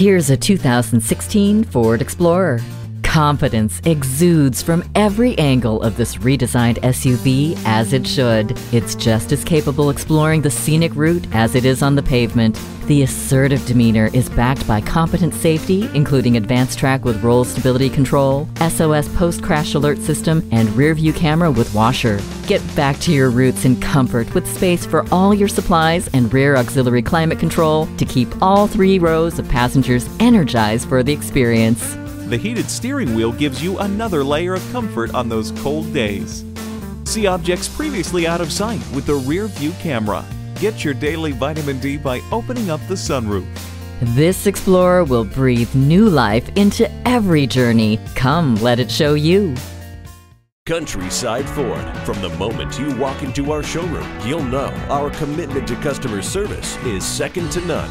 Here's a 2016 Ford Explorer. Confidence exudes from every angle of this redesigned SUV as it should. It's just as capable exploring the scenic route as it is on the pavement. The assertive demeanor is backed by competent safety, including AdvanceTrac with roll stability control, SOS post crash alert system, and rear view camera with washer. Get back to your roots in comfort with space for all your supplies and rear auxiliary climate control to keep all three rows of passengers energized for the experience. The heated steering wheel gives you another layer of comfort on those cold days. See objects previously out of sight with the rear view camera. Get your daily vitamin D by opening up the sunroof. This Explorer will breathe new life into every journey. Come, let it show you. Countryside Ford. From the moment you walk into our showroom, you'll know our commitment to customer service is second to none.